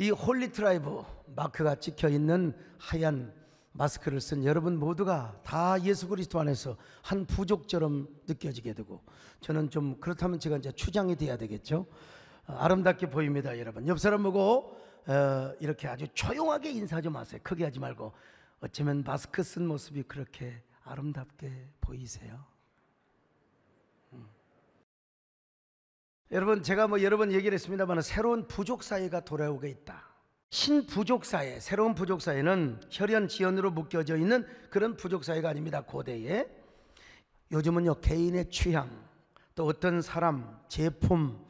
이 Holy Tribe 마크가 찍혀 있는 하얀 마스크를 쓴 여러분 모두가 다 예수 그리스도 안에서 한 부족처럼 느껴지게 되고 저는 좀 그렇다면 제가 이제 추장이 돼야 되겠죠. 어, 아름답게 보입니다, 여러분. 옆 사람 보고 어, 이렇게 아주 조용하게 인사 좀 하세요. 크게 하지 말고 어쩌면 마스크 쓴 모습이 그렇게 아름답게 보이세요. 여러분 제가 뭐 여러 번 얘기를 했습니다만 새로운 부족 사회가 돌아오게 있다. 신부족 사회, 새로운 부족 사회는 혈연 지연으로 묶여져 있는 그런 부족 사회가 아닙니다. 고대에 요즘은요 개인의 취향, 또 어떤 사람, 제품,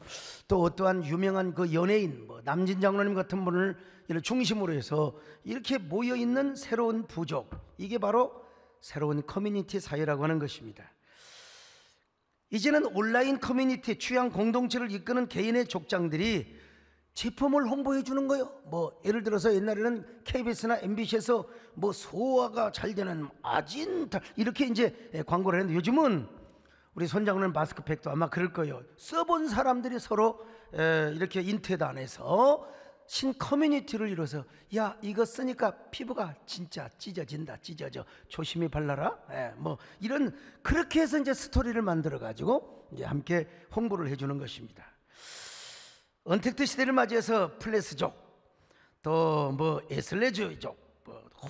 또 어떠한 유명한 그 연예인, 뭐 남진 장로님 같은 분을 중심으로 해서 이렇게 모여 있는 새로운 부족, 이게 바로 새로운 커뮤니티 사회라고 하는 것입니다. 이제는 온라인 커뮤니티 취향 공동체를 이끄는 개인의 족장들이 제품을 홍보해 주는 거예요. 뭐 예를 들어서 옛날에는 KBS나 MBC에서 뭐 소화가 잘 되는 아진탈 이렇게 이제 광고를 했는데 요즘은 우리 손장로는 마스크팩도 아마 그럴 거예요. 써본 사람들이 서로 이렇게 인터넷 안에서 신 커뮤니티를 이뤄서 야 이거 쓰니까 피부가 진짜 찢어진다 찢어져 조심히 발라라 예, 뭐 이런 그렇게 해서 이제 스토리를 만들어 가지고 이제 함께 홍보를 해주는 것입니다. 언택트 시대를 맞이해서 플레스족 또 뭐 에슬레즈족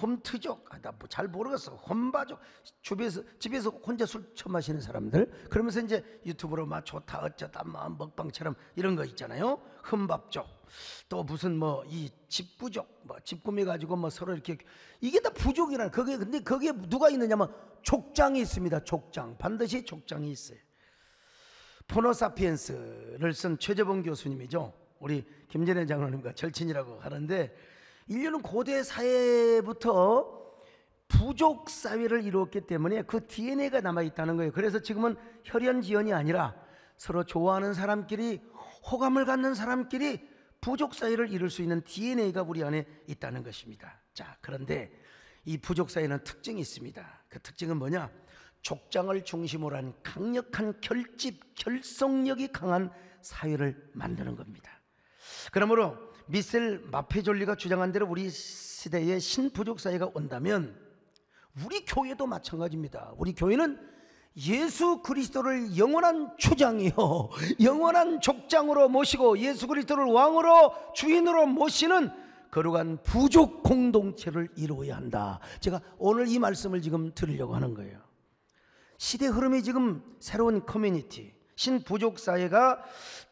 홈트족, 아, 나잘 뭐 모르겠어. 홈바족, 집에서 집에서 혼자 술 처마시는 사람들, 그러면서 이제 유튜브로 막 좋다 어쩌다 막 먹방처럼 이런 거 있잖아요. 흠밥족, 또 무슨 뭐 이 집부족, 뭐 집 꾸미 가지고 뭐 서로 이렇게 이게 다 부족이라는. 그게 근데 거기에 누가 있느냐면 족장이 있습니다. 족장 반드시 족장이 있어요. 포노사피엔스를 쓴 최재봉 교수님이죠. 우리 김전혜 장로님과 절친이라고 하는데 인류는 고대 사회부터 부족 사회를 이루었기 때문에 그 DNA가 남아 있다는 거예요. 그래서 지금은 혈연 지연이 아니라 서로 좋아하는 사람끼리 호감을 갖는 사람끼리 부족 사회를 이룰 수 있는 DNA가 우리 안에 있다는 것입니다. 자, 그런데 이 부족 사회는 특징이 있습니다. 그 특징은 뭐냐? 족장을 중심으로 한 강력한 결집, 결속력이 강한 사회를 만드는 겁니다. 그러므로 미셀 마페졸리가 주장한 대로 우리 시대에 신부족 사회가 온다면 우리 교회도 마찬가지입니다. 우리 교회는 예수 그리스도를 영원한 주장이요, 영원한 족장으로 모시고 예수 그리스도를 왕으로 주인으로 모시는 거룩한 부족 공동체를 이루어야 한다. 제가 오늘 이 말씀을 지금 드리려고 하는 거예요. 시대 흐름이 지금 새로운 커뮤니티, 신부족 사회가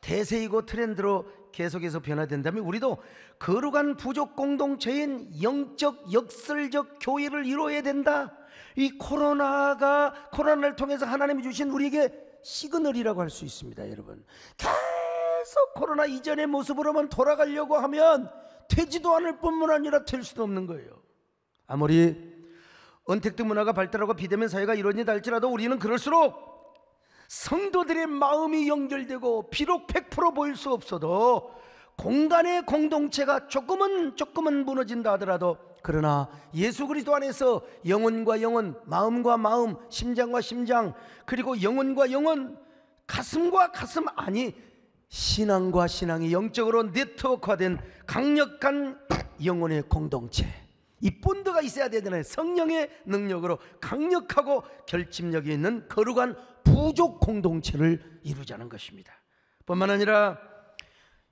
대세이고 트렌드로 계속해서 변화된다면 우리도 거룩한 부족 공동체인 영적 역설적 교회를 이루어야 된다. 이 코로나가 코로나를 통해서 하나님이 주신 우리에게 시그널이라고 할 수 있습니다, 여러분. 계속 코로나 이전의 모습으로만 돌아가려고 하면 되지도 않을 뿐만 아니라 될 수도 없는 거예요. 아무리 언택트 문화가 발달하고 비대면 사회가 이루어진다 할지라도 우리는 그럴수록 성도들의 마음이 연결되고 비록 100% 보일 수 없어도 공간의 공동체가 조금은 조금은 무너진다 하더라도 그러나 예수 그리스도 안에서 영혼과 영혼, 마음과 마음, 심장과 심장, 그리고 영혼과 영혼, 가슴과 가슴 아니 신앙과 신앙이 영적으로 네트워크화된 강력한 영혼의 공동체. 이 본드가 있어야 되잖아요. 성령의 능력으로 강력하고 결집력이 있는 거룩한 부족 공동체를 이루자는 것입니다. 뿐만 아니라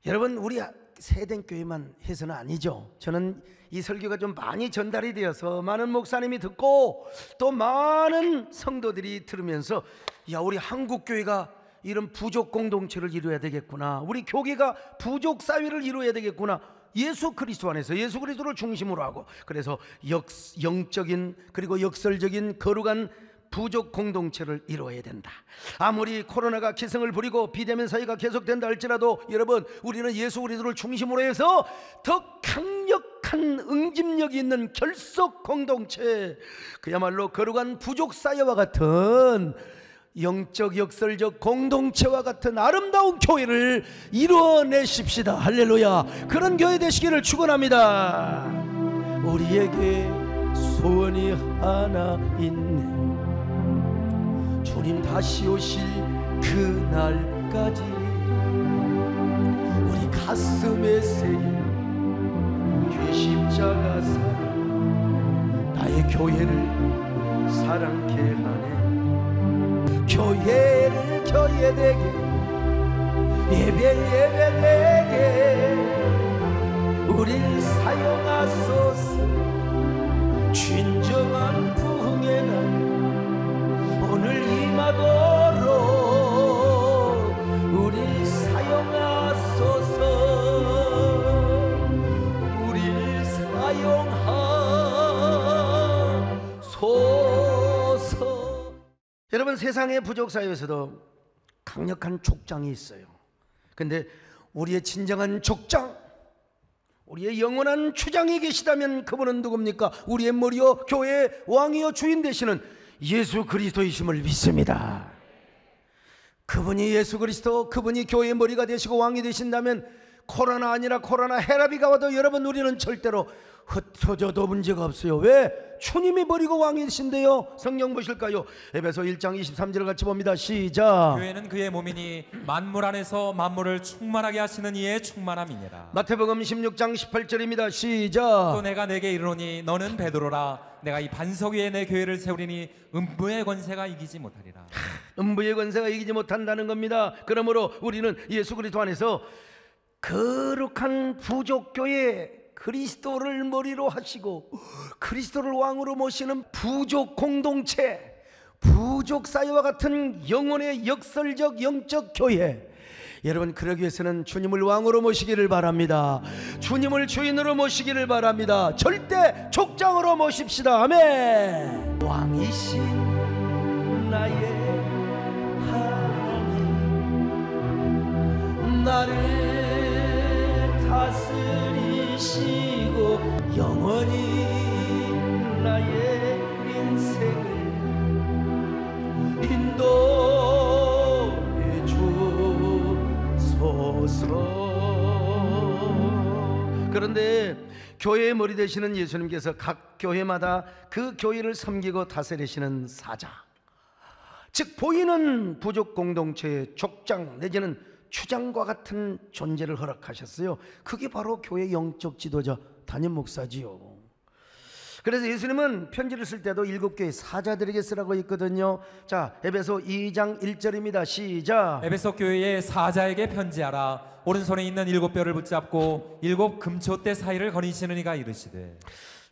여러분 우리 세대 교회만 해서는 아니죠. 저는 이 설교가 좀 많이 전달이 되어서 많은 목사님이 듣고 또 많은 성도들이 들으면서 야 우리 한국 교회가 이런 부족 공동체를 이루어야 되겠구나. 우리 교계가 부족 사회를 이루어야 되겠구나. 예수 그리스도 안에서 예수 그리스도를 중심으로 하고 그래서 역, 영적인 그리고 역설적인 거룩한 부족 공동체를 이루어야 된다. 아무리 코로나가 기승을 부리고 비대면 사회가 계속된다 할지라도 여러분 우리는 예수 그리스도를 중심으로 해서 더 강력한 응집력이 있는 결속 공동체 그야말로 거룩한 부족 사회와 같은 영적 역설적 공동체와 같은 아름다운 교회를 이루어내십시다. 할렐루야. 그런 교회 되시기를 축원합니다. 우리에게 소원이 하나 있네. 주님 다시 오실 그날까지 우리 가슴에 새긴 그 십자가 사랑 나의 교회를 사랑케 하네. 교회를 교회되게 예배 예배되게 우릴 사용하소서 진정한 여러분 세상의 부족 사회에서도 강력한 족장이 있어요. 근데 우리의 진정한 족장, 우리의 영원한 주장이 계시다면 그분은 누굽니까? 우리의 머리요 교회의 왕이요 주인 되시는 예수 그리스도이심을 믿습니다. 그분이 예수 그리스도, 그분이 교회의 머리가 되시고 왕이 되신다면 코로나 아니라 코로나 헤라비가 와도 여러분 우리는 절대로 흩어져도 문제가 없어요. 왜? 주님이 버리고 왕이신데요. 성령 보실까요? 에베소 1장 23절을 같이 봅니다. 시작. 교회는 그의 몸이니 만물 안에서 만물을 충만하게 하시는 이의 충만함이니라. 마태복음 16장 18절입니다. 또 시작. 내가 내게 이르노니 너는 베드로라. 내가 이 반석 위에 내 교회를 세우리니 음부의 권세가 이기지 못하리라. 음부의 권세가 이기지 못한다는 겁니다. 그러므로 우리는 예수 그리스도 안에서 거룩한 부족교회 그리스도를 머리로 하시고 그리스도를 왕으로 모시는 부족 공동체 부족 사회와 같은 영혼의 역설적 영적 교회 여러분 그러기 위해서는 주님을 왕으로 모시기를 바랍니다. 주님을 주인으로 모시기를 바랍니다. 절대 족장으로 모십시다. 아멘. 왕이신 나의 하나님 나를 다스 리시고 영원히 나의 인생을 인도해 주소서. 그런데 교회의 머리 되시는 예수님께서 각 교회마다 그 교회를 섬기고 다스리시는 사자 즉 보이는 부족 공동체의 족장 내지는 추장과 같은 존재를 허락하셨어요. 그게 바로 교회 영적 지도자 담임 목사지요. 그래서 예수님은 편지를 쓸 때도 일곱 교회 사자들에게 쓰라고 했거든요. 자, 에베소 2장 1절입니다. 시작. 에베소 교회의 사자에게 편지하라. 오른손에 있는 일곱 뼈를 붙잡고 일곱 금초대 사이를 거니시는 이가 이르시되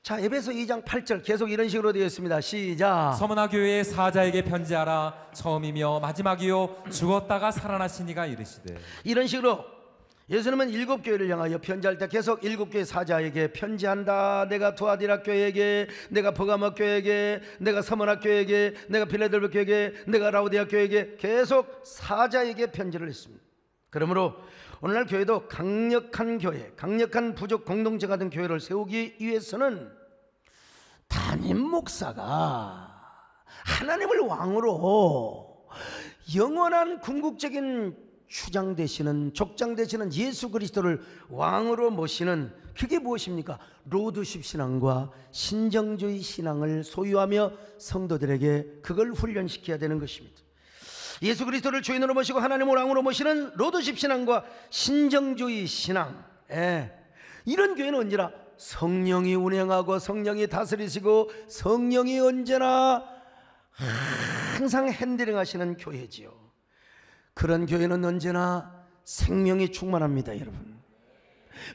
자, 에베소 2장 8절 계속 이런 식으로 되어 있습니다. 시작. 서문화 교회의 사자에게 편지하라. 처음이며 마지막이요 죽었다가 살아나신 이가 이르시되 이런 식으로 예수님은 일곱 교회를 향하여 편지할 때 계속 일곱 교회 사자에게 편지한다. 내가 두아디라 교회에게, 내가 버가모 교회에게, 내가 서머나 교회에게, 내가 빌레델베 교회에게, 내가 라우디아 교회에게 계속 사자에게 편지를 했습니다. 그러므로 오늘날 교회도 강력한 교회, 강력한 부족 공동체 같은 교회를 세우기 위해서는 담임 목사가 하나님을 왕으로 영원한 궁극적인 추장 되시는 족장 되시는 예수 그리스도를 왕으로 모시는 그게 무엇입니까? Lordship 신앙과 신정주의 신앙을 소유하며 성도들에게 그걸 훈련시켜야 되는 것입니다. 예수 그리스도를 주인으로 모시고 하나님을 왕으로 모시는 Lordship 신앙과 신정주의 신앙. 예. 이런 교회는 언제나 성령이 운행하고 성령이 다스리시고 성령이 언제나 항상 핸들링 하시는 교회지요. 그런 교회는 언제나 생명이 충만합니다, 여러분.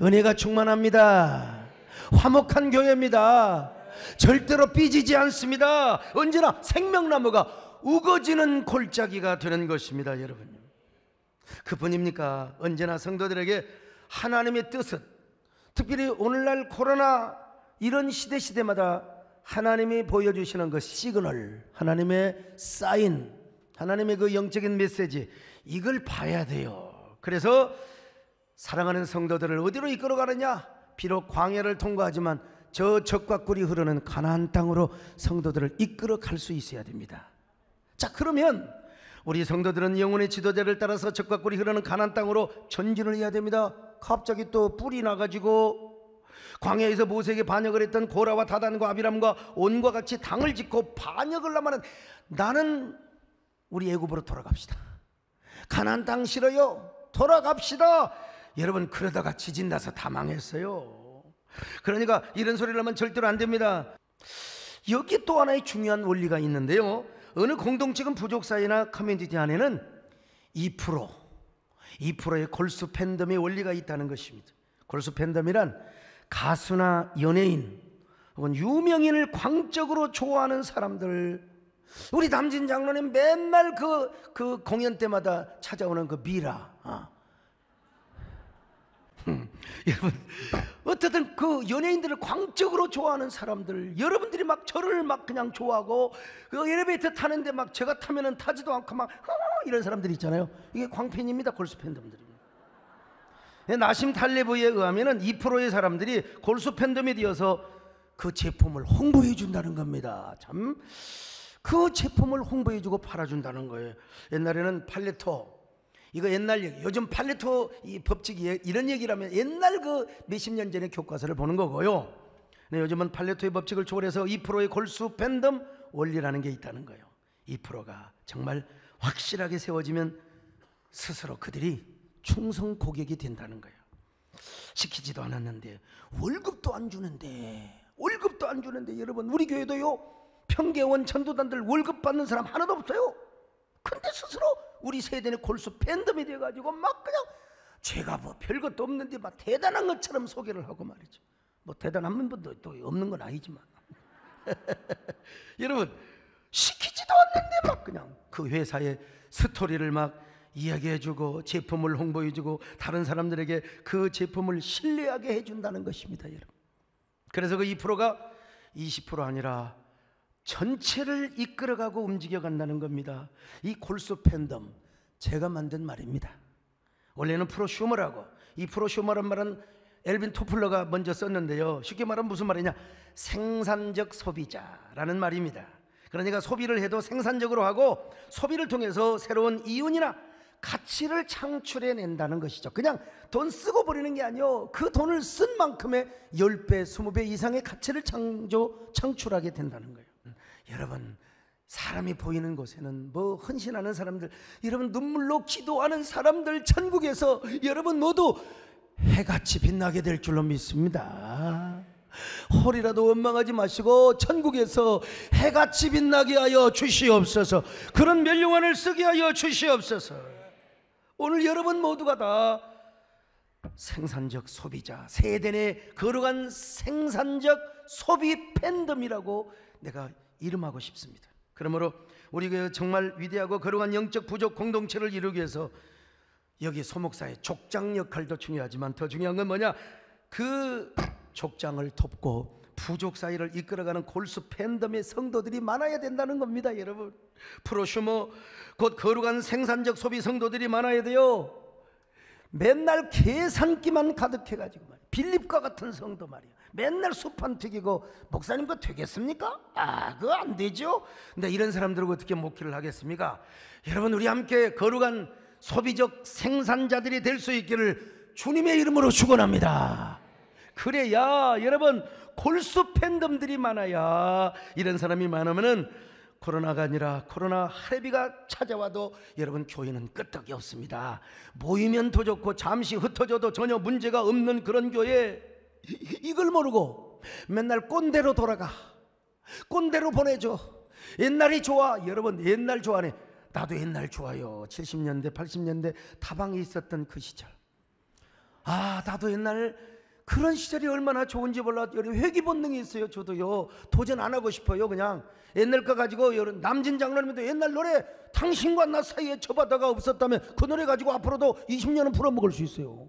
은혜가 충만합니다. 화목한 교회입니다. 절대로 삐지지 않습니다. 언제나 생명나무가 우거지는 골짜기가 되는 것입니다, 여러분. 그뿐입니까? 언제나 성도들에게 하나님의 뜻은 특별히 오늘날 코로나 이런 시대 시대마다 하나님이 보여주시는 그 시그널, 하나님의 사인, 하나님의 그 영적인 메시지 이걸 봐야 돼요. 그래서 사랑하는 성도들을 어디로 이끌어 가느냐? 비록 광야를 통과하지만 저 적과 꿀이 흐르는 가나안 땅으로 성도들을 이끌어 갈 수 있어야 됩니다. 자, 그러면 우리 성도들은 영혼의 지도자를 따라서 적과 꿀이 흐르는 가나안 땅으로 전진을 해야 됩니다. 갑자기 또 뿔이 나가지고 광야에서 모세에게 반역을 했던 고라와 다단과 아비람과 온과 같이 당을 짓고 반역을 하면은 나는 우리 애굽으로 돌아갑시다. 가나안 땅 싫어요. 돌아갑시다. 여러분 그러다가 지진 나서 다 망했어요. 그러니까 이런 소리를 하면 절대로 안 됩니다. 여기 또 하나의 중요한 원리가 있는데요. 어느 공동체건 부족 사회나 커뮤니티 안에는 2% 2%의 골수 팬덤의 원리가 있다는 것입니다. 골수 팬덤이란 가수나 연예인 혹은 유명인을 광적으로 좋아하는 사람들 우리 남진 장로님 맨날 그, 그 공연 때마다 찾아오는 그 미라 아. 음, 여러분 어떻든 그 연예인들을 광적으로 좋아하는 사람들 여러분들이 막 저를 막 그냥 좋아하고 그 엘리베이터 타는데 막 제가 타면은 타지도 않고 막 어, 이런 사람들 있잖아요. 이게 광팬입니다 골수 팬덤들입니다 나심 탈레브에 의하면은 2%의 사람들이 골수 팬덤에 되어서 그 제품을 홍보해 준다는 겁니다. 참. 그 제품을 홍보해 주고 팔아 준다는 거예요. 옛날에는 팔레토 이거 옛날 얘기. 요즘 팔레토 이 법칙이 이런 얘기라면 옛날 그 몇십 년 전의 교과서를 보는 거고요. 네, 요즘은 팔레토의 법칙을 초월해서 2%의 골수 팬덤 원리라는 게 있다는 거예요. 2%가 정말 확실하게 세워지면 스스로 그들이 충성 고객이 된다는 거예요. 시키지도 않았는데 월급도 안 주는데 월급도 안 주는데 여러분 우리 교회도요 평계원 전도단들 월급 받는 사람 하나도 없어요. 근데 스스로 우리 세대는 골수 팬덤이 돼가지고 막 그냥 제가 뭐 별것도 없는데 막 대단한 것처럼 소개를 하고 말이죠. 뭐 대단한 분도 또 없는 건 아니지만 여러분 시키지도 않는데 막 그냥 그 회사의 스토리를 막 이야기해주고 제품을 홍보해주고 다른 사람들에게 그 제품을 신뢰하게 해준다는 것입니다, 여러분. 그래서 그 2%가 20% 아니라 전체를 이끌어가고 움직여간다는 겁니다. 이 골수 팬덤 제가 만든 말입니다. 원래는 프로슈머라고 이 프로슈머란 말은 엘빈 토플러가 먼저 썼는데요. 쉽게 말하면 무슨 말이냐? 생산적 소비자라는 말입니다. 그러니까 소비를 해도 생산적으로 하고 소비를 통해서 새로운 이윤이나 가치를 창출해 낸다는 것이죠. 그냥 돈 쓰고 버리는 게 아니요. 그 돈을 쓴 만큼의 10배, 20배 이상의 가치를 창조, 창출하게 된다는 거예요. 여러분 사람이 보이는 곳에는 뭐 헌신하는 사람들 여러분 눈물로 기도하는 사람들 천국에서 여러분 모두 해같이 빛나게 될 줄로 믿습니다. 홀이라도 원망하지 마시고 천국에서 해같이 빛나게 하여 주시옵소서. 그런 멸류관을 쓰게 하여 주시옵소서. 오늘 여러분 모두가 다 생산적 소비자 세대 내 거룩한 생산적 소비 팬덤이라고 내가 이름하고 싶습니다. 그러므로 우리 그 정말 위대하고 거룩한 영적 부족 공동체를 이루기 위해서 여기 소목사의 족장 역할도 중요하지만 더 중요한 건 뭐냐? 그 족장을 돕고 부족 사이를 이끌어가는 골수 팬덤의 성도들이 많아야 된다는 겁니다, 여러분. 프로슈머 곧 거룩한 생산적 소비 성도들이 많아야 돼요. 맨날 계산기만 가득해 가지고 말이야. 빌립과 같은 성도 말이야. 맨날 수판 튀기고 목사님 그 되겠습니까? 아 그거 안 되죠. 근데 이런 사람들하고 어떻게 목회를 하겠습니까? 여러분 우리 함께 거룩한 소비적 생산자들이 될 수 있기를 주님의 이름으로 축원합니다. 그래야 여러분 골수 팬덤들이 많아야 이런 사람이 많으면은 코로나가 아니라 코로나 할애비가 찾아와도 여러분 교회는 끄떡이 없습니다. 모이면 더 좋고 잠시 흩어져도 전혀 문제가 없는 그런 교회 이걸 모르고 맨날 꼰대로 돌아가. 꼰대로 보내줘. 옛날이 좋아. 여러분 옛날 좋아하네. 나도 옛날 좋아요. 70년대, 80년대 다방에 있었던 그 시절. 아, 나도 옛날 그런 시절이 얼마나 좋은지 몰라. 여러분 회귀 본능이 있어요. 저도요. 도전 안 하고 싶어요. 그냥 옛날 거 가지고 여러분 남진 장로님도 옛날 노래 당신과 나 사이에 저 바다가 없었다면 그 노래 가지고 앞으로도 20년은 풀어먹을 수 있어요.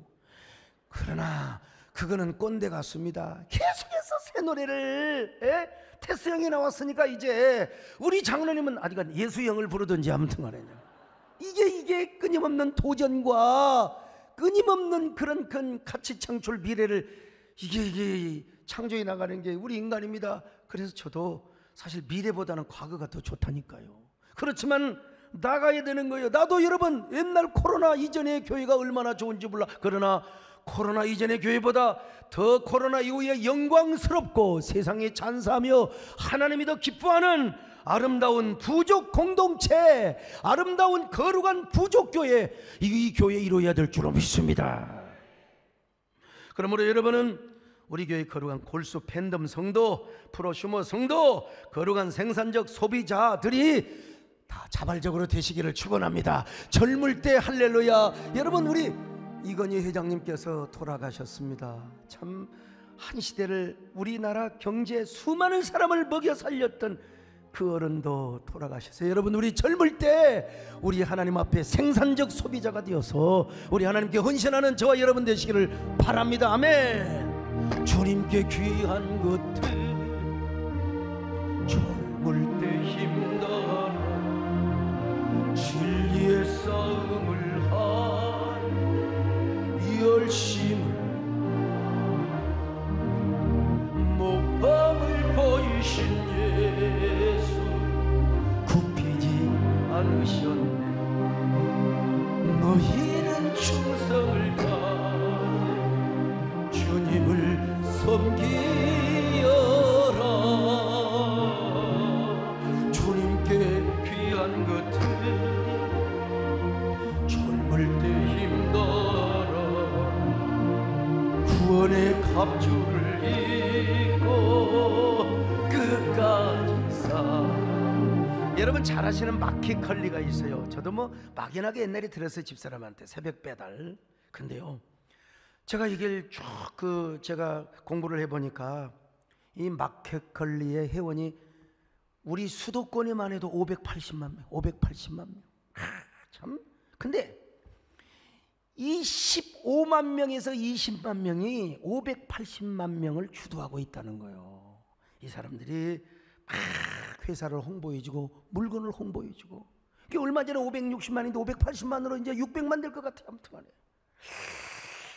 그러나 그거는 꼰대 같습니다. 계속해서 새 노래를 에? 테스 형이 나왔으니까 이제 우리 장로님은 아직 예수 형을 부르든지 아무튼 간에 이게 이게 끊임없는 도전과 끊임없는 그런 큰 가치 창출 미래를 이게 이게 창조해 나가는 게 우리 인간입니다. 그래서 저도 사실 미래보다는 과거가 더 좋다니까요. 그렇지만 나가야 되는 거예요. 나도 여러분 옛날 코로나 이전의 교회가 얼마나 좋은지 몰라. 그러나 코로나 이전의 교회보다 더 코로나 이후에 영광스럽고 세상에 찬사하며 하나님이 더 기뻐하는 아름다운 부족 공동체, 아름다운 거룩한 부족 교회, 이, 이 교회 이루어야 될 줄로 믿습니다. 그러므로 여러분은 우리 교회 거룩한 골수 팬덤 성도, 프로슈머 성도, 거룩한 생산적 소비자들이 다 자발적으로 되시기를 축원합니다. 젊을 때 할렐루야. 여러분 우리 이건희 회장님께서 돌아가셨습니다. 참 한 시대를 우리나라 경제 수많은 사람을 먹여 살렸던 그 어른도 돌아가셨어요. 여러분 우리 젊을 때 우리 하나님 앞에 생산적 소비자가 되어서 우리 하나님께 헌신하는 저와 여러분 되시기를 바랍니다. 아멘. 주님께 귀한 것들 잘 아시는 마키 컬리가 있어요. 저도 뭐 막연하게 옛날에 들었어요 집사람한테 새벽 배달. 근데요 제가 이걸 쭉그 제가 공부를 해보니까 이 마켓컬리의 회원이 우리 수도권에만 해도 580만 명 580만 명. 아, 참. 근데 이 15만 명에서 20만 명이 580만 명을 주도하고 있다는 거예요. 이 사람들이 막 회사를 홍보해주고 물건을 홍보해주고 그게 얼마 전에 560만인데 580만으로 이제 600만 될 것 같아요. 아무튼간에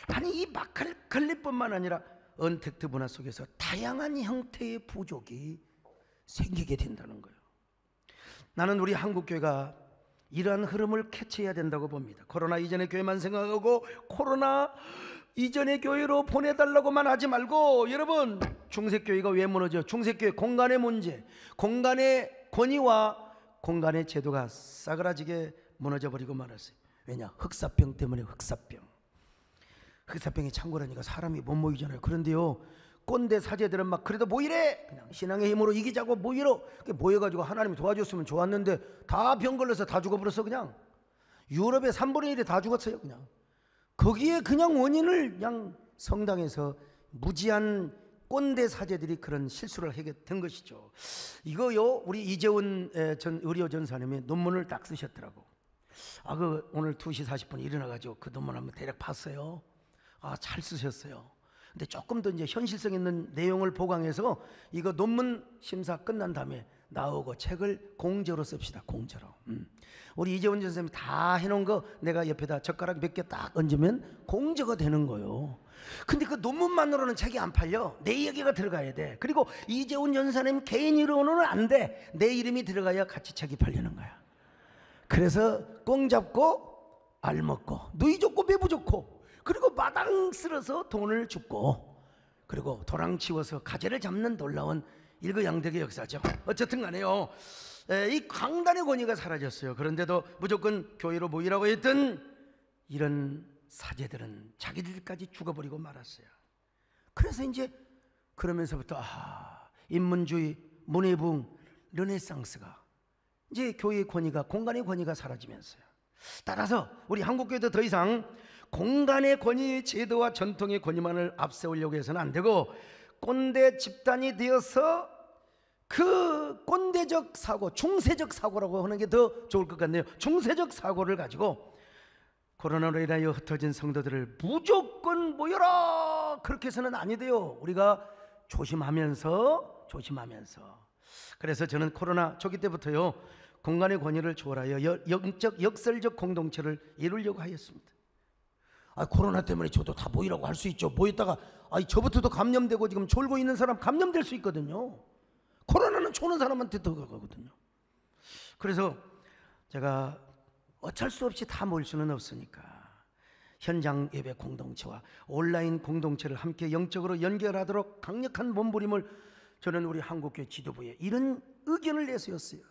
아니 이 마칼칼리뿐만 아니라 언택트 문화 속에서 다양한 형태의 부족이 생기게 된다는 거예요. 나는 우리 한국 교회가 이러한 흐름을 캐치해야 된다고 봅니다. 코로나 이전의 교회만 생각하고 코로나 이전의 교회로 보내달라고만 하지 말고 여러분 중세교회가 왜 무너져? 중세교회 공간의 문제, 공간의 권위와 공간의 제도가 싸그라지게 무너져 버리고 말았어요. 왜냐? 흑사병 때문에 흑사병. 흑사병이 창궐하니까 사람이 못 모이잖아요. 그런데요. 꼰대 사제들은 막 그래도 모이래 그냥 신앙의 힘으로 이기자고 모이러 모여가지고 하나님이 도와줬으면 좋았는데 다 병 걸려서 다 죽어버렸어 그냥 유럽의 3분의 1이 다 죽었어요 그냥 거기에 그냥 원인을 그냥 성당에서 무지한 꼰대 사제들이 그런 실수를 하게 된 것이죠. 이거요 우리 이재훈 전 의료 전사님이 논문을 딱 쓰셨더라고. 아 그 오늘 2시 40분에 일어나가지고 그 논문 한번 대략 봤어요? 아 잘 쓰셨어요. 근데 조금 더 이제 현실성 있는 내용을 보강해서 이거 논문 심사 끝난 다음에 나오고 책을 공저로 씁시다. 공저로. 음. 우리 이재원 선생님이 다 해놓은 거 내가 옆에다 젓가락 몇 개 딱 얹으면 공저가 되는 거요. 근데 그 논문만으로는 책이 안 팔려. 내 얘기가 들어가야 돼. 그리고 이재훈 연사님 개인 이름으로는 안 돼. 내 이름이 들어가야 같이 책이 팔리는 거야. 그래서 꽁 잡고 알 먹고 누이 좋고 배부 좋고 그리고 마당 쓸어서 돈을 줍고 그리고 도랑 치워서 가재를 잡는 놀라운 일거양득의 역사죠. 어쨌든 간에요. 에, 이 강단의 권위가 사라졌어요. 그런데도 무조건 교회로 모이라고 했던 이런 사제들은 자기들까지 죽어버리고 말았어요. 그래서 이제 그러면서부터 아, 인문주의, 문예붕, 르네상스가 이제 교회의 권위가 공간의 권위가 사라지면서요. 따라서 우리 한국교회도 더 이상 공간의 권위, 제도와 전통의 권위만을 앞세우려고 해서는 안 되고 꼰대 집단이 되어서 그 꼰대적 사고, 중세적 사고라고 하는 게 더 좋을 것 같네요. 중세적 사고를 가지고 코로나로 인하여 흩어진 성도들을 무조건 모여라 그렇게 해서는 아니 돼요. 우리가 조심하면서 조심하면서 그래서 저는 코로나 초기 때부터요 공간의 권위를 초월하여 여- 영적 역설적 공동체를 이루려고 하였습니다. 아 코로나 때문에 저도 다 모이라고 할 수 있죠. 모였다가 아 저부터도 감염되고 지금 졸고 있는 사람 감염될 수 있거든요. 초는 사람한테 더 가거든요. 그래서 제가 어쩔 수 없이 다 모일 수는 없으니까 현장 예배 공동체와 온라인 공동체를 함께 영적으로 연결하도록 강력한 몸부림을 저는 우리 한국교회 지도부에 이런 의견을 내세웠어요.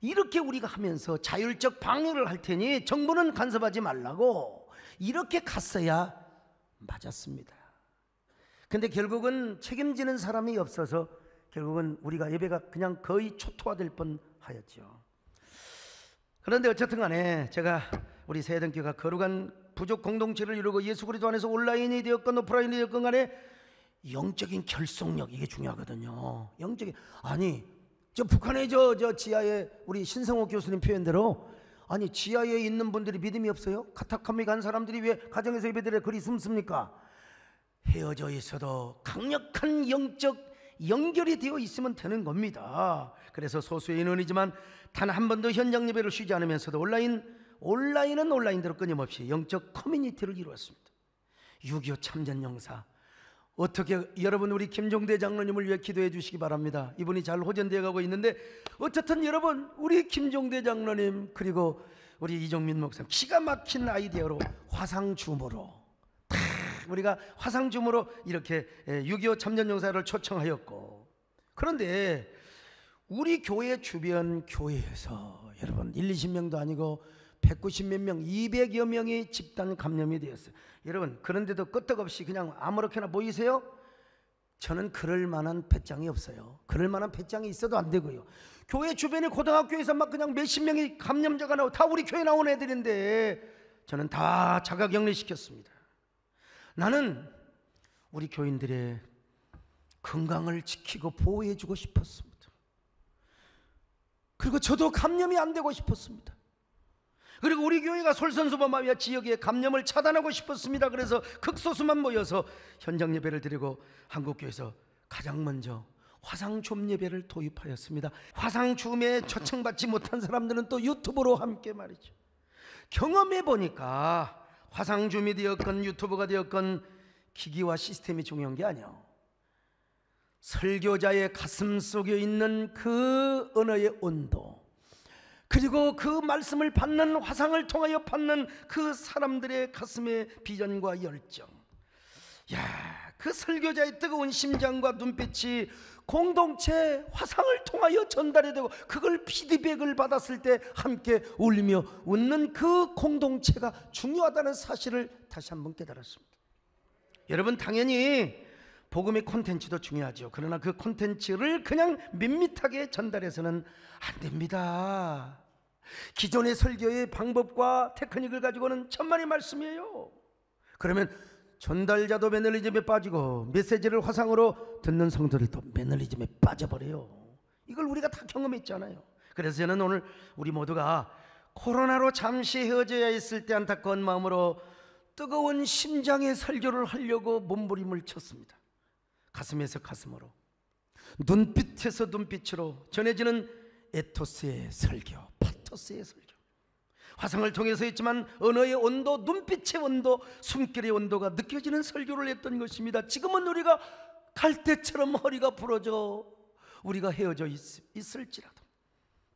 이렇게 우리가 하면서 자율적 방역을 할 테니 정부는 간섭하지 말라고 이렇게 갔어야 맞았습니다. 근데 결국은 책임지는 사람이 없어서 결국은 우리가 예배가 그냥 거의 초토화될 뻔 하였죠. 그런데 어쨌든 간에 제가 우리 세대교가 거룩한 부족 공동체를 이루고 예수 그리스도 안에서 온라인이 되었건 오프라인이 되었건 간에 영적인 결속력 이게 중요하거든요. 영적인 아니 저 북한의 저 저 지하에 우리 신성호 교수님 표현대로 아니 지하에 있는 분들이 믿음이 없어요? 카타콤에 간 사람들이 왜 가정에서 예배드려 그리 숨습니까? 헤어져 있어도 강력한 영적 연결이 되어 있으면 되는 겁니다. 그래서 소수의 인원이지만 단 한 번도 현장 예배를 쉬지 않으면서도 온라인 온라인은 온라인대로 끊임없이 영적 커뮤니티를 이루었습니다. 6.25 참전 용사 어떻게 여러분 우리 김종대 장로님을 위해 기도해 주시기 바랍니다. 이분이 잘 호전되어 가고 있는데 어쨌든 여러분 우리 김종대 장로님 그리고 우리 이종민 목사님 기가 막힌 아이디어로 화상 다 우리가 화상 줌으로 이렇게 6.25 참전 용사를 초청하였고 그런데 우리 교회 주변 교회에서 여러분 1, 20명도 아니고 190몇 명, 200여 명이 집단 감염이 되었어요. 여러분 그런데도 끄떡없이 그냥 아무렇게나 보이세요? 저는 그럴 만한 배짱이 없어요. 그럴 만한 배짱이 있어도 안 되고요. 교회 주변에 고등학교에서 막 그냥 몇십 명이 감염자가 나오고 다 우리 교회 나온 애들인데 저는 다 자가격리 시켰습니다. 나는 우리 교인들의 건강을 지키고 보호해주고 싶었습니다. 그리고 저도 감염이 안 되고 싶었습니다. 그리고 우리 교회가 솔선수범하여 지역의 감염을 차단하고 싶었습니다. 그래서 극소수만 모여서 현장 예배를 드리고 한국교회에서 가장 먼저 화상줌 예배를 도입하였습니다. 화상줌에 초청받지 못한 사람들은 또 유튜브로 함께 말이죠. 경험해 보니까 화상줌이 되었건 유튜브가 되었건 기기와 시스템이 중요한 게 아니요. 설교자의 가슴 속에 있는 그 언어의 온도 그리고 그 말씀을 받는 화상을 통하여 받는 그 사람들의 가슴의 비전과 열정 야, 그 설교자의 뜨거운 심장과 눈빛이 공동체 화상을 통하여 전달이 되고 그걸 피드백을 받았을 때 함께 울리며 웃는 그 공동체가 중요하다는 사실을 다시 한번 깨달았습니다. 여러분 당연히 복음의 콘텐츠도 중요하죠. 그러나 그 콘텐츠를 그냥 밋밋하게 전달해서는 안 됩니다. 기존의 설교의 방법과 테크닉을 가지고는 천만의 말씀이에요. 그러면 전달자도 매너리즘에 빠지고 메시지를 화상으로 듣는 성도들도 매너리즘에 빠져버려요. 이걸 우리가 다 경험했잖아요. 그래서 저는 오늘 우리 모두가 코로나로 잠시 헤어져야 했을 때 안타까운 마음으로 뜨거운 심장의 설교를 하려고 몸부림을 쳤습니다. 가슴에서 가슴으로 눈빛에서 눈빛으로 전해지는 에토스의 설교, 파토스의 설교. 화상을 통해서 했지만 언어의 온도, 눈빛의 온도, 숨결의 온도가 느껴지는 설교를 했던 것입니다. 지금은 우리가 갈 때처럼 허리가 부러져 우리가 헤어져 있, 있을지라도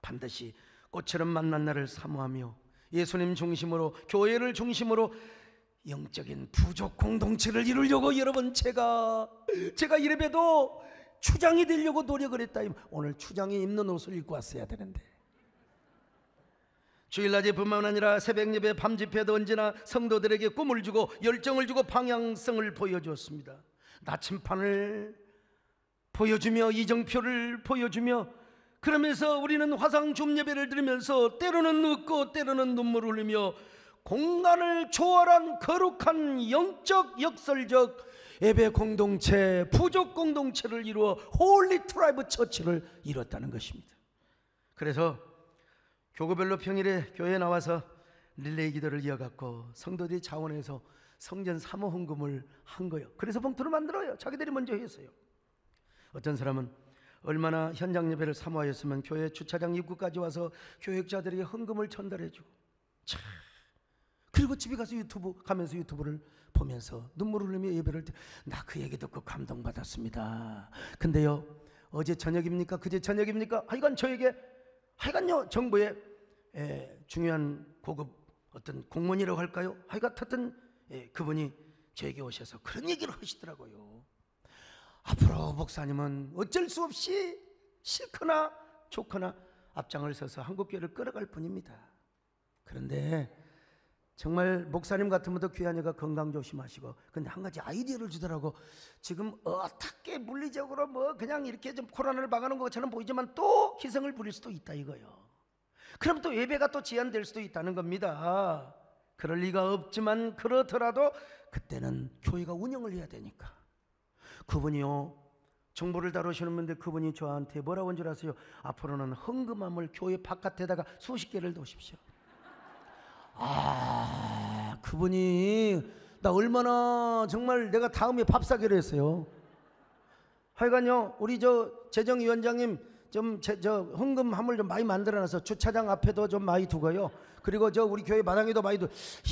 반드시 꽃처럼 만난 날을 사모하며 예수님 중심으로 교회를 중심으로 영적인 부족 공동체를 이루려고 여러분 제가 제가 이래봬도 추장이 되려고 노력을 했다. 오늘 추장이 입는 옷을 입고 왔어야 되는데 주일 낮에 뿐만 아니라 새벽 예배 밤 집회도 언제나 성도들에게 꿈을 주고 열정을 주고 방향성을 보여주었습니다. 나침판을 보여주며 이정표를 보여주며 그러면서 우리는 화상 줌 예배를 드리면서 때로는 웃고 때로는 눈물을 흘리며 공간을 초월한 거룩한 영적 역설적 예배 공동체 부족 공동체를 이루어 Holy Tribe Church를 이뤘다는 것입니다. 그래서 교구별로 평일에 교회에 나와서 릴레이 기도를 이어갔고 성도들이 자원해서 성전 사모 헌금을 한 거예요. 그래서 봉투를 만들어요. 자기들이 먼저 했어요. 어떤 사람은 얼마나 현장 예배를 사모하였으면 교회 주차장 입구까지 와서 교역자들에게 헌금을 전달해주고 참 그리고 집에 가서 유튜브 가면서 유튜브를 보면서 눈물을 흘리며 예배를 나 그 얘기 듣고 감동받았습니다. 근데요 어제 저녁입니까? 그제 저녁입니까? 하여간 저에게 하여간요 정부의 에, 중요한 고급 어떤 공무원이라고 할까요? 하여간 하여튼 예, 그분이 저에게 오셔서 그런 얘기를 하시더라고요. 앞으로 목사님은 어쩔 수 없이 싫거나 좋거나 앞장을 서서 한국교회를 끌어갈 뿐입니다. 그런데 정말 목사님 같은 분도 여가 건강 조심하시고 근데 한 가지 아이디어를 주더라고 지금 어떻게 물리적으로 뭐 그냥 이렇게 좀 코로나를 막아놓은 것처럼 보이지만 또 희생을 부릴 수도 있다 이거요 그럼 또 예배가 또 제한될 수도 있다는 겁니다. 그럴 리가 없지만 그렇더라도 그때는 교회가 운영을 해야 되니까. 그분이요 정보를 다루시는 분들 그분이 저한테 뭐라고 한 줄 아세요? 앞으로는 헌금함을 교회 바깥에다가 수십 개를 놓으십시오. 아, 그분이 나 얼마나 정말 내가 다음에 밥 사기로 했어요. 하여간요, 우리 저 재정위원장님 좀저 헌금 함을 좀 많이 만들어놔서 주차장 앞에도 좀 많이 두고요. 그리고 저 우리 교회 마당에도 많이 두.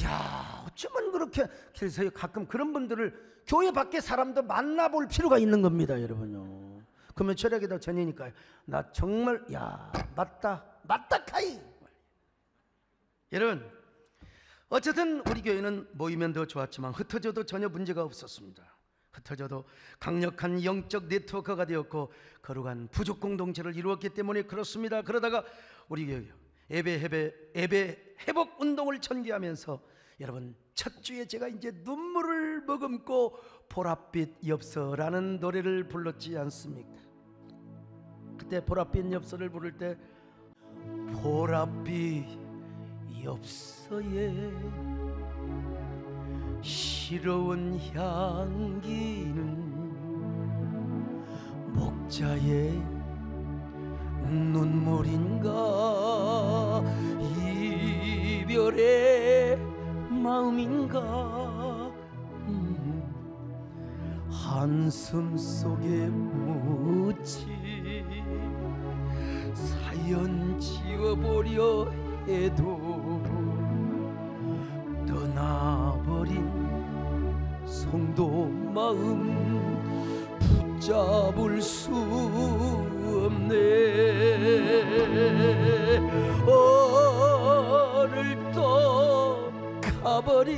야, 어쩌면 그렇게 그래서 가끔 그런 분들을 교회 밖에 사람도 만나볼 필요가 있는 겁니다, 여러분요. 그러면 철학에다 전이니까요. 나 정말 야 맞다 맞다 카이. 여러분 어쨌든 우리 교회는 모이면 더 좋았지만 흩어져도 전혀 문제가 없었습니다. 흩어져도 강력한 영적 네트워크가 되었고 거룩한 부족 공동체를 이루었기 때문에 그렇습니다. 그러다가 우리 예배 예배 예배 회복 운동을 전개하면서 여러분 첫 주에 제가 이제 눈물을 머금고 보랏빛 엽서라는 노래를 불렀지 않습니까? 그때 보랏빛 엽서를 부를 때 보랏빛 엽서에 시러운 향기는 목자의 눈물인가? 이별의 마음인가? 음, 한숨 속에 묻지 사연 지워보려 해도 도 마음 붙잡을 수 없네. 오늘도 가버린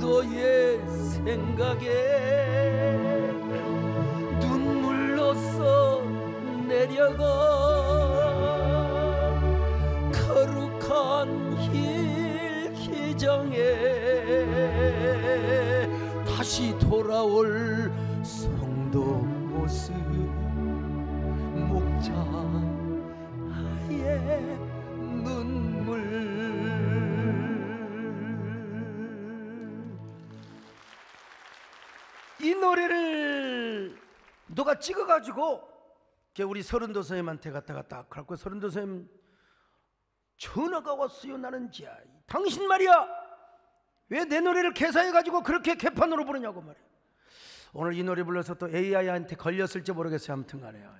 성도의 생각에 눈물로써 내려가 다시 돌아올 성도 모습 목자의 눈물. 이 노래를 누가 찍어가지고 걔 우리 서른도 선생님한테 갔다가 딱 그래갖고 서른도 선생님 전화가 왔어요 나는. 자 당신 말이야 왜 내 노래를 개사해가지고 그렇게 개판으로 부르냐고 말이야. 오늘 이 노래 불러서 또 AI한테 걸렸을지 모르겠어요. 아무튼 간에요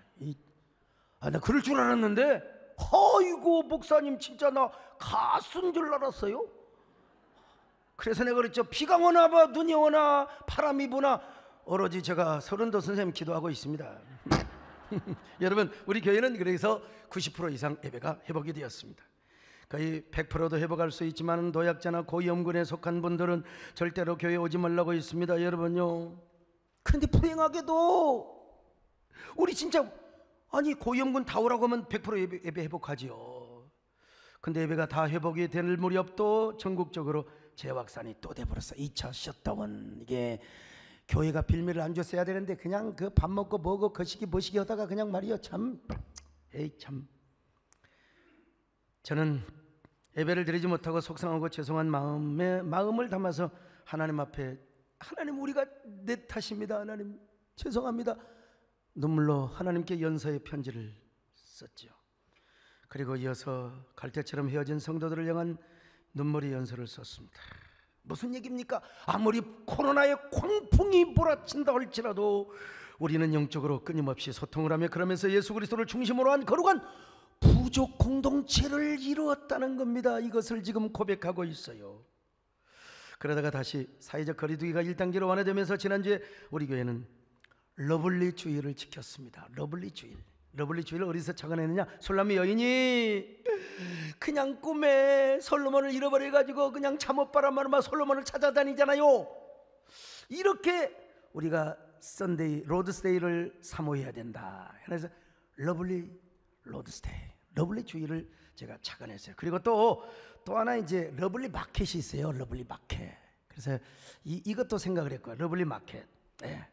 아, 나 그럴 줄 알았는데. 아이고 목사님 진짜 나 가수인 줄 알았어요. 그래서 내가 그랬죠. 비가 오나 봐 눈이 오나 바람이 부나. 오로지 제가 서른도 선생님 기도하고 있습니다. 여러분 우리 교회는 그래서 90% 이상 예배가 회복이 되었습니다 거의 100%도 회복할 수 있지만 노약자나 고위험군에 속한 분들은 절대로 교회 오지 말라고 있습니다 여러분요. 그런데 불행하게도 우리 진짜 아니 고위험군 다 오라고 하면 100% 예배, 예배 회복하지요. 근데 예배가 다 회복이 될 무렵도 전국적으로 재확산이 또 돼버렸어. 2차 셧다운. 이게 교회가 빌미를 안 줬어야 되는데 그냥 그 밥 먹고 뭐고 거시기 뭐시기 하다가 그냥 말이요. 참. 에이 참 저는 예배를 드리지 못하고 속상하고 죄송한 마음에 마음을 담아서 하나님 앞에 하나님 우리가 내 탓입니다. 하나님 죄송합니다. 눈물로 하나님께 연서의 편지를 썼죠 그리고 이어서 갈대처럼 헤어진 성도들을 향한 눈물의 연서를 썼습니다. 무슨 얘기입니까? 아무리 코로나의 광풍이 몰아친다 할지라도 우리는 영적으로 끊임없이 소통을 하며 그러면서 예수 그리스도를 중심으로 한 거룩한 부족 공동체를 이루었다는 겁니다. 이것을 지금 고백하고 있어요. 그러다가 다시 사회적 거리두기가 1단계로 완화되면서 지난주에 우리 교회는 Lovely 주일을 지켰습니다. Lovely 주일. Lovely 주일을 어디서 착안했느냐? 술람미 여인이 그냥 꿈에 솔로몬을 잃어버려 가지고 그냥 잠옷 바람만 솔로몬을 찾아다니잖아요. 이렇게 우리가 Sunday Lord's Day를 사모해야 된다. 그래서 Lovely Lord's Day, Lovely 주일을 제가 착안했어요. 그리고 또 또 하나 이제 Lovely 마켓이 있어요. Lovely 마켓. 그래서 이, 이것도 생각을 했고요. Lovely 마켓. 예.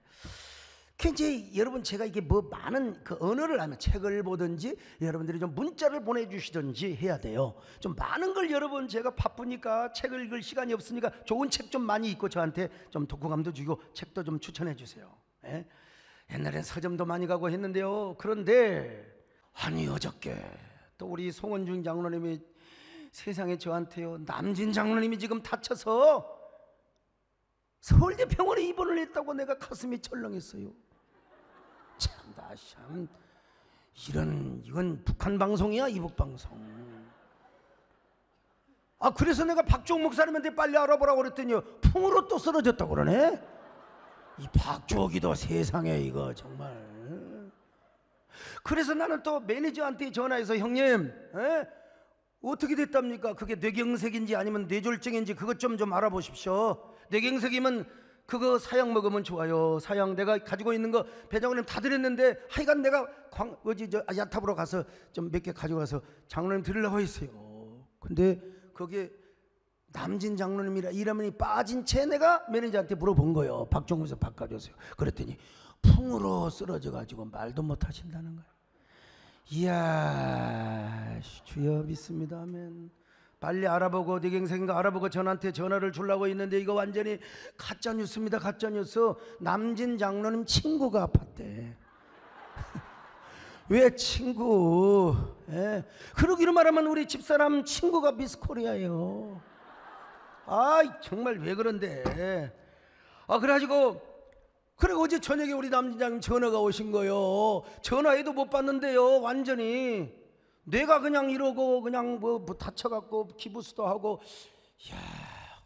그 이제 여러분 제가 이게 뭐 많은 그 언어를 하면 책을 보든지 여러분들이 좀 문자를 보내주시든지 해야 돼요. 좀 많은 걸 여러분 제가 바쁘니까 책을 읽을 시간이 없으니까 좋은 책 좀 많이 읽고 저한테 좀 독후감도 주고 책도 좀 추천해 주세요. 예? 옛날엔 서점도 많이 가고 했는데요. 그런데 아니 어저께 또 우리 송원중 장로님이 세상에 저한테요 남진 장로님이 지금 다쳐서 서울대 병원에 입원을 했다고 내가 가슴이 철렁했어요. 참나 참 이런 이건 북한 방송이야 이북 방송. 아 그래서 내가 박종 목사님한테 빨리 알아보라고 그랬더니 풍으로 또 쓰러졌다고 그러네. 이 박주옥이도 세상에 이거 정말. 그래서 나는 또 매니저한테 전화해서 형님 에? 어떻게 됐답니까? 그게 뇌경색인지 아니면 뇌졸중인지 그것 좀 좀 알아보십시오. 뇌경색이면 그거 사약 먹으면 좋아요. 사약 내가 가지고 있는 거 배장로님 다 드렸는데 하여간 내가 광 어디 저 야탑으로 가서 좀 몇 개 가져가서 장로님 드리려고 했어요. 근데 거기에 남진 장로님이라 이름이 빠진 채 내가 매니저한테 물어본 거예요. 박종무에서 바꿔줬어요. 그랬더니 풍으로 쓰러져 가지고 말도 못 하신다는 거예요. 이야 주여 믿습니다. 아멘. 빨리 알아보고 뇌경색인가 알아보고 전한테 전화를 주려고 했는데 이거 완전히 가짜 뉴스입니다. 가짜 뉴스. 남진 장로님 친구가 아팠대. 왜 친구? 예. 그러기로 말하면 우리 집사람 친구가 미스코리아예요. 아이 정말 왜 그런데? 아 그래가지고 그래 어제 저녁에 우리 남진장님 전화가 오신 거요. 전화해도 못 받는데요. 완전히 내가 그냥 이러고 그냥 뭐, 뭐 다쳐갖고 기부스도 하고 야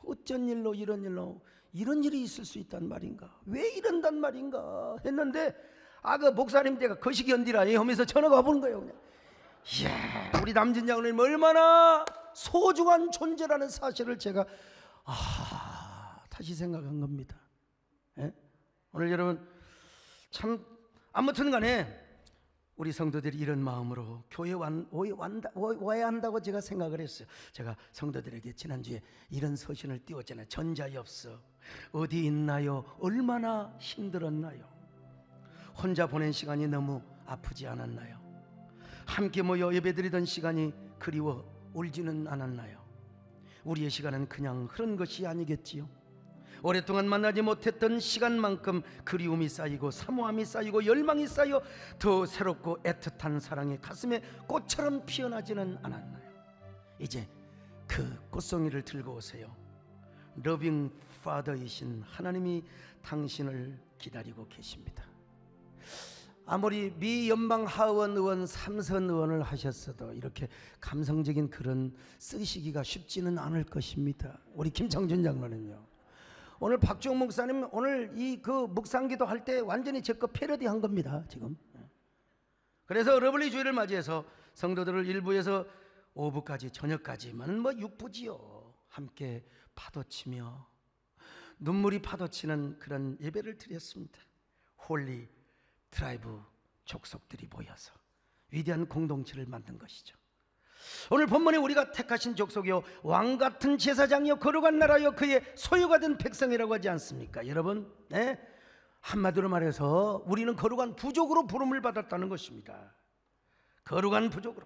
어쩐 일로 이런 일로 이런 일이 있을 수 있단 말인가? 왜 이런단 말인가? 했는데 아 그 목사님 때가 거시기 연디라 하면서 전화가 와보는 거예요. 그냥 이야 우리 남진장님 얼마나 소중한 존재라는 사실을 제가 아 다시 생각한 겁니다. 예? 오늘 여러분 참 아무튼 간에 우리 성도들이 이런 마음으로 교회 완, 완다, 와야 한다고 제가 생각을 했어요. 제가 성도들에게 지난주에 이런 서신을 띄웠잖아요. 없어. 어디 있나요? 얼마나 힘들었나요? 혼자 보낸 시간이 너무 아프지 않았나요? 함께 모여 예배드리던 시간이 그리워 울지는 않았나요? 우리의 시간은 그냥 흐른 것이 아니겠지요. 오랫동안 만나지 못했던 시간만큼 그리움이 쌓이고 사모함이 쌓이고 열망이 쌓여 더 새롭고 애틋한 사랑이 가슴에 꽃처럼 피어나지는 않았나요? 이제 그 꽃송이를 들고 오세요. 러빙 파더이신 하나님이 당신을 기다리고 계십니다. 아무리 미 연방 하원 의원 삼선 의원을 하셨어도 이렇게 감성적인 글은 쓰시기가 쉽지는 않을 것입니다. 우리 김창준 장로는요. 오늘 박주영 목사님 오늘 이 그 묵상기도 할 때 완전히 제 거 패러디한 겁니다. 지금. 그래서 Lovely 주일을 맞이해서 성도들을 일부에서 오후까지 저녁까지만 뭐 육부지요. 함께 파도치며 눈물이 파도치는 그런 예배를 드렸습니다. Holy Tribe 족속들이 모여서 위대한 공동체를 만든 것이죠. 오늘 본문에 우리가 택하신 족속이요 왕 같은 제사장이요 거룩한 나라요 그의 소유가 된 백성이라고 하지 않습니까? 여러분, 네? 한마디로 말해서 우리는 거룩한 부족으로 부름을 받았다는 것입니다. 거룩한 부족으로.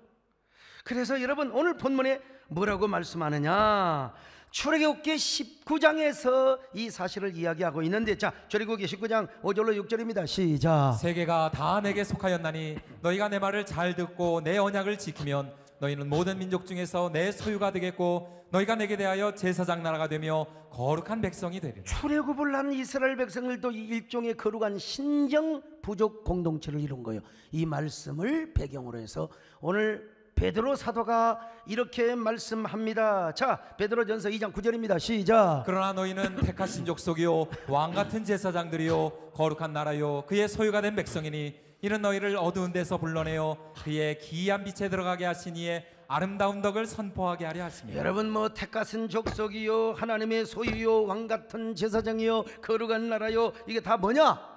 그래서 여러분 오늘 본문에 뭐라고 말씀하느냐? 출애굽기 19장에서 이 사실을 이야기하고 있는데 자 출애굽기 19장 5절로 6절입니다. 시작. 세계가 다 내게 속하였나니 너희가 내 말을 잘 듣고 내 언약을 지키면 너희는 모든 민족 중에서 내 소유가 되겠고 너희가 내게 대하여 제사장 나라가 되며 거룩한 백성이 되리라. 출애굽을 한 이스라엘 백성들도 이 일종의 거룩한 신정 부족 공동체를 이룬 거예요. 이 말씀을 배경으로 해서 오늘 베드로 사도가 이렇게 말씀합니다. 자, 베드로전서 2장 9절입니다. 시작. 그러나 너희는 택하신 족속이요 왕 같은 제사장들이요 거룩한 나라요 그의 소유가 된 백성이니 이는 너희를 어두운 데서 불러내어 그의 기이한 빛에 들어가게 하시니에 아름다운 덕을 선포하게 하려 하시며 여러분 뭐 택하신 족속이요 하나님의 소유요 왕 같은 제사장이요 거룩한 나라요 이게 다 뭐냐?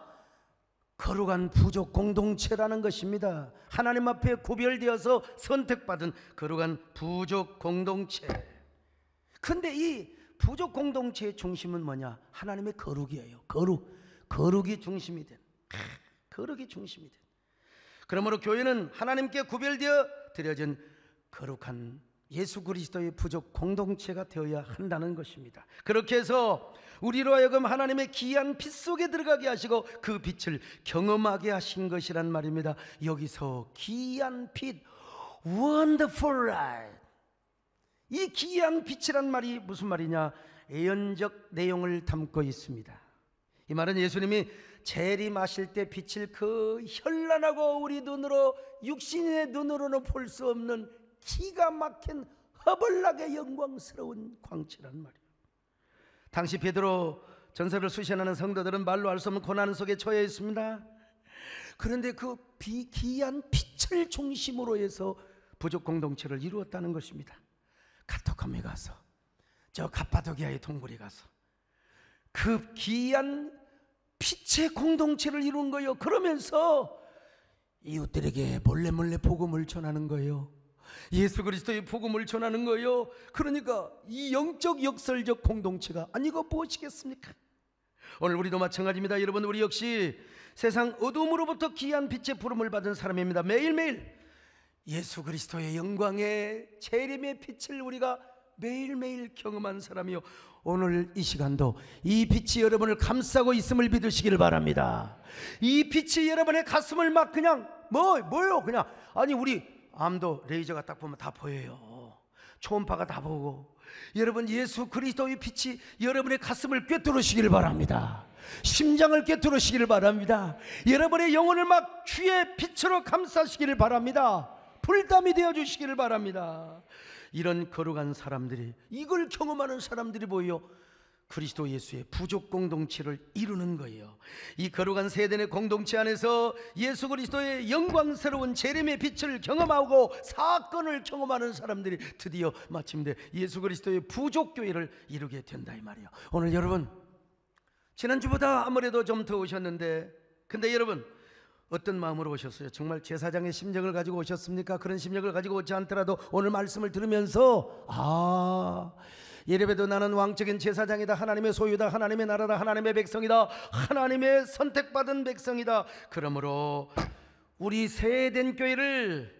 거룩한 부족 공동체라는 것입니다. 하나님 앞에 구별되어서 선택받은 거룩한 부족 공동체. 근데 이 부족 공동체의 중심은 뭐냐? 하나님의 거룩이에요. 거룩. 거룩이 중심이 된. 크, 거룩이 중심이 된. 그러므로 교회는 하나님께 구별되어 드려진 거룩한 예수 그리스도의 부족 공동체가 되어야 한다는 것입니다. 그렇게 해서 우리로 하여금 하나님의 귀한 빛 속에 들어가게 하시고 그 빛을 경험하게 하신 것이란 말입니다. 여기서 귀한 빛, wonderful light. 이 귀한 빛이란 말이 무슨 말이냐? 예언적 내용을 담고 있습니다. 이 말은 예수님이 재림하실 때 비칠 그 현란하고 우리 눈으로 육신의 눈으로는 볼 수 없는 기가 막힌 허벌나게 영광스러운 광채란 말이에요. 당시 베드로 전설을 수신하는 성도들은 말로 알 수 없는 고난 속에 처해 있습니다. 그런데 그 비기한 빛을 중심으로 해서 부족 공동체를 이루었다는 것입니다. 카토컴에 가서 저 카파도기아의 동굴에 가서 그 귀한 빛의 공동체를 이룬 거예요. 그러면서 이웃들에게 몰래 몰래 복음을 전하는 거예요. 예수 그리스도의 복음을 전하는 거예요. 그러니까 이 영적 역설적 공동체가 아니고 무엇이겠습니까? 오늘 우리도 마찬가지입니다. 여러분 우리 역시 세상 어둠으로부터 귀한 빛의 부름을 받은 사람입니다. 매일매일 예수 그리스도의 영광의 재림의 빛을 우리가 매일매일 경험한 사람이요. 오늘 이 시간도 이 빛이 여러분을 감싸고 있음을 믿으시기를 바랍니다. 이 빛이 여러분의 가슴을 막 그냥 뭐 뭐요? 그냥 아니 우리 암도 레이저가 딱 보면 다 보여요. 초음파가 다 보고 여러분 예수 그리스도의 빛이 여러분의 가슴을 꿰뚫으시기를 바랍니다. 심장을 꿰뚫으시기를 바랍니다. 여러분의 영혼을 막 주의 빛으로 감싸시기를 바랍니다. 불담이 되어 주시기를 바랍니다. 이런 거룩한 사람들이 이걸 경험하는 사람들이 보여 그리스도 예수의 부족 공동체를 이루는 거예요. 이 거룩한 세대의 공동체 안에서 예수 그리스도의 영광스러운 재림의 빛을 경험하고 사건을 경험하는 사람들이 드디어 마침내 예수 그리스도의 부족 교회를 이루게 된다 이 말이에요. 오늘 여러분 지난주보다 아무래도 좀더 오셨는데 근데 여러분 어떤 마음으로 오셨어요? 정말 제사장의 심정을 가지고 오셨습니까? 그런 심정을 가지고 오지 않더라도 오늘 말씀을 들으면서 아 예배도 나는 왕적인 제사장이다. 하나님의 소유다. 하나님의 나라다. 하나님의 백성이다. 하나님의 선택받은 백성이다. 그러므로 우리 세된 교회를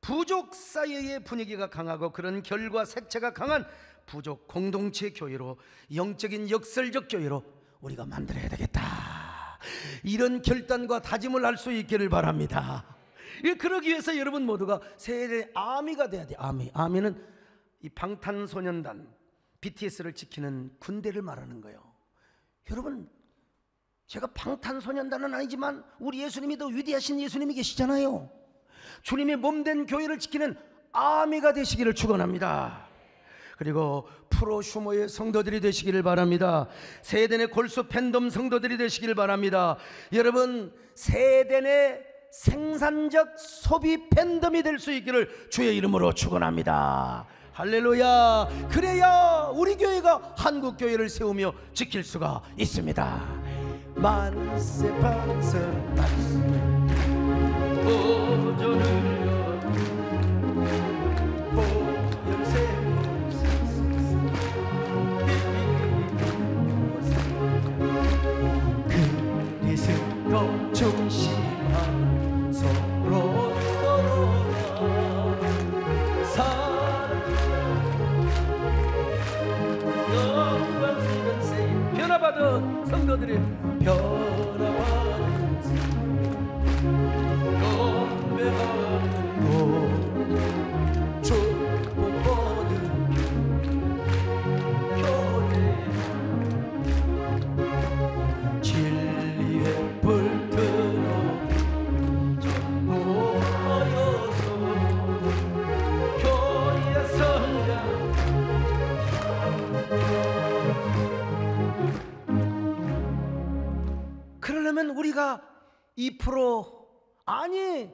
부족 사이의 분위기가 강하고 그런 결과 색채가 강한 부족 공동체 교회로 영적인 역설적 교회로 우리가 만들어야 되겠다 이런 결단과 다짐을 할 수 있기를 바랍니다. 예, 그러기 위해서 여러분 모두가 세대 아미가 돼야 돼. 아미. 아미는 이 방탄소년단 BTS를 지키는 군대를 말하는 거예요. 여러분, 제가 방탄소년단은 아니지만 우리 예수님이 더 위대하신 예수님이 계시잖아요. 주님의 몸된 교회를 지키는 아미가 되시기를 축원합니다. 그리고 프로슈머의 성도들이 되시기를 바랍니다. 세대의 골수 팬덤 성도들이 되시기를 바랍니다. 여러분 세대의 생산적 소비 팬덤이 될 수 있기를 주의 이름으로 축원합니다. 할렐루야. 그래야 우리 교회가 한국 교회를 세우며 지킬 수가 있습니다. 만세 반세 만세 오전을 변화받은 2% 아니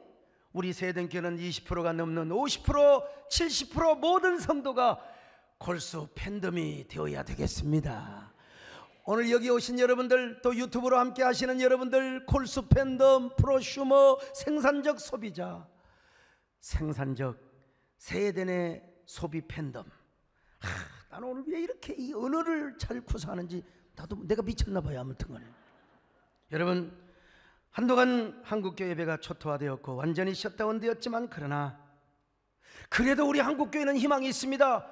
우리 세den교는 20%가 넘는 50% 70% 모든 성도가 골수 팬덤이 되어야 되겠습니다. 오늘 여기 오신 여러분들 또 유튜브로 함께 하시는 여러분들 콜수 팬덤 프로슈머 생산적 소비자 생산적 세대내 소비 팬덤. 하, 나는 오늘 왜 이렇게 이 언어를 잘 구사하는지 나도 내가 미쳤나 봐요 아무튼 여러분 한동안 한국교회 예배가 초토화되었고 완전히 셧다운되었지만 그러나 그래도 우리 한국교회는 희망이 있습니다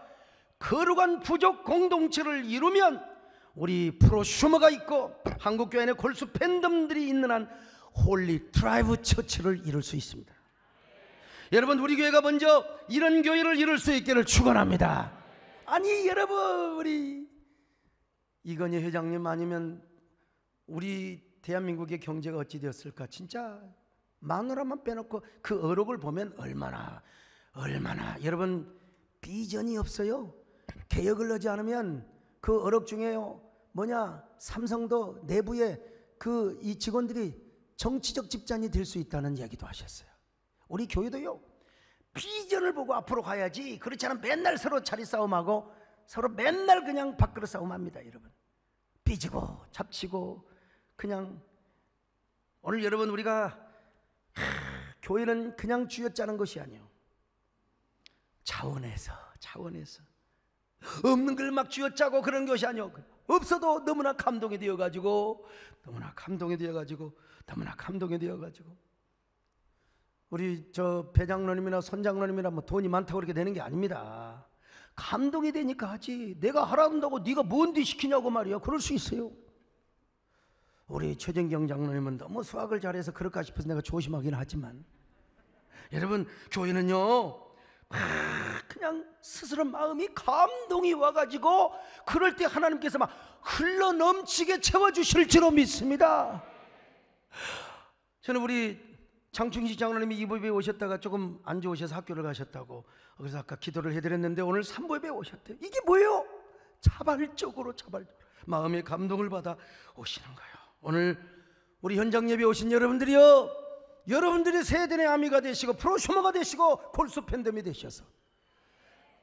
거룩한 부족 공동체를 이루면 우리 프로슈머가 있고 한국교회 안에 골수 팬덤들이 있는 한 Holy Tribe Church를 이룰 수 있습니다 여러분 우리 교회가 먼저 이런 교회를 이룰 수 있기를 축원합니다. 아니 여러분 우리 이건희 회장님 아니면 우리 대한민국의 경제가 어찌 되었을까? 진짜 마누라만 빼놓고 그 어록을 보면 얼마나 얼마나 여러분 비전이 없어요. 개혁을 하지 않으면 그 어록 중에요 뭐냐 삼성도 내부에 그 이 직원들이 정치적 집단이 될 수 있다는 이야기도 하셨어요. 우리 교회도요. 비전을 보고 앞으로 가야지. 그렇지 않으면 맨날 서로 자리 싸움하고 서로 맨날 그냥 밖으로 싸움합니다, 여러분. 삐지고 잡치고 그냥 오늘 여러분 우리가 하, 교회는 그냥 쥐어짜는 것이 아니요. 차원에서 차원에서 없는 걸 막 쥐어짜고 그런 것이 아니요. 없어도 너무나 감동이 되어 가지고 너무나 감동이 되어 가지고 너무나 감동이 되어 가지고 우리 저 배장로님이나 손장로님이나 뭐 돈이 많다고 그렇게 되는 게 아닙니다. 감동이 되니까 하지. 내가 하라는다고 네가 뭔데 시키냐고 말이야. 그럴 수 있어요. 우리 최정경 장로님은 너무 수학을 잘해서 그럴까 싶어서 내가 조심하긴 하지만 여러분 교회는요 그냥 스스로 마음이 감동이 와가지고 그럴 때 하나님께서 막 흘러 넘치게 채워주실 줄로 믿습니다. 저는 우리 장충식 장로님이 이부에 오셨다가 조금 안 좋으셔서 학교를 가셨다고 그래서 아까 기도를 해드렸는데 오늘 삼부에 오셨대요 이게 뭐예요? 자발적으로 자발적으로 마음의 감동을 받아 오시는 거예요 오늘 우리 현장 예배 오신 여러분들이요 여러분들이 세대의 아미가 되시고 프로슈머가 되시고 골수 팬덤이 되셔서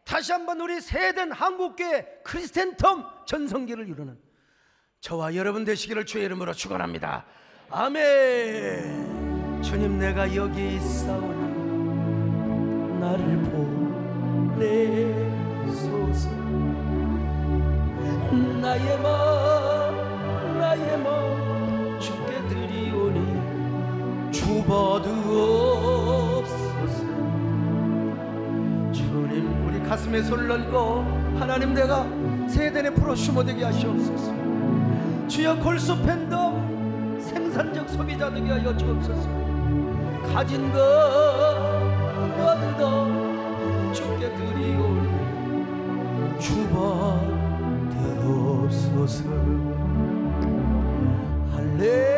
다시 한번 우리 세된 한국계 크리스텐텀 전성기를 이루는 저와 여러분 되시기를 주의 이름으로 축원합니다. 아멘. 주님 내가 여기 있사오니 나를 보내소서. 나의 마음 나의 마음 받으옵소서. 주님 우리 가슴에 손을 얹고 하나님 내가 세대의 프로 슈머 되게 하시옵소서. 주여 골수 팬덤 생산적 소비자 되게 하여 주옵소서. 가진 것 얻어 주께 드리오니 주받으옵소서. 할렐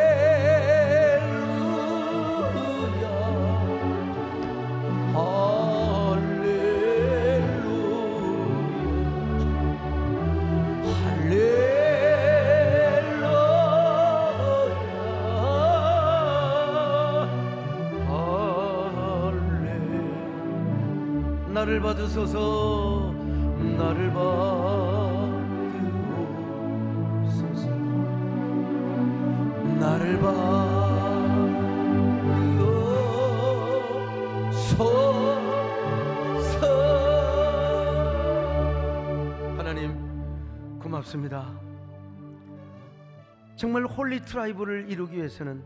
나를 받으소서. 나를 받으소서. 나를 받으소서. 하나님 고맙습니다. 정말 Holy Tribe를 이루기 위해서는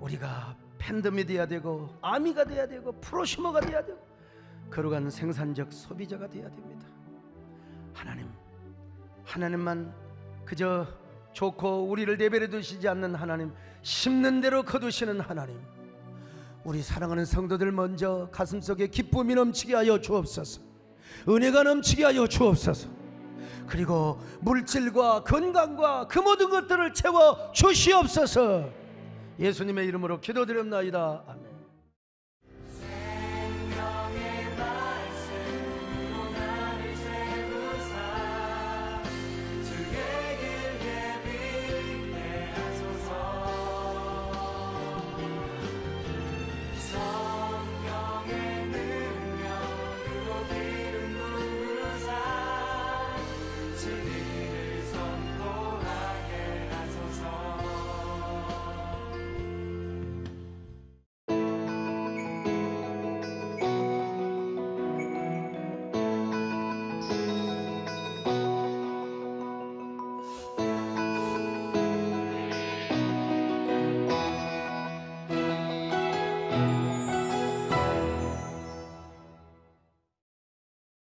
우리가 팬덤이 돼야 되고 아미가 돼야 되고 프로슈머가 돼야 되고 거룩한 생산적 소비자가 돼야 됩니다. 하나님, 하나님만 그저 좋고 우리를 내버려 두시지 않는 하나님, 심는 대로 거두시는 하나님. 우리 사랑하는 성도들 먼저 가슴속에 기쁨이 넘치게 하여 주옵소서. 은혜가 넘치게 하여 주옵소서. 그리고 물질과 건강과 그 모든 것들을 채워 주시옵소서. 예수님의 이름으로 기도드립나이다. 아멘.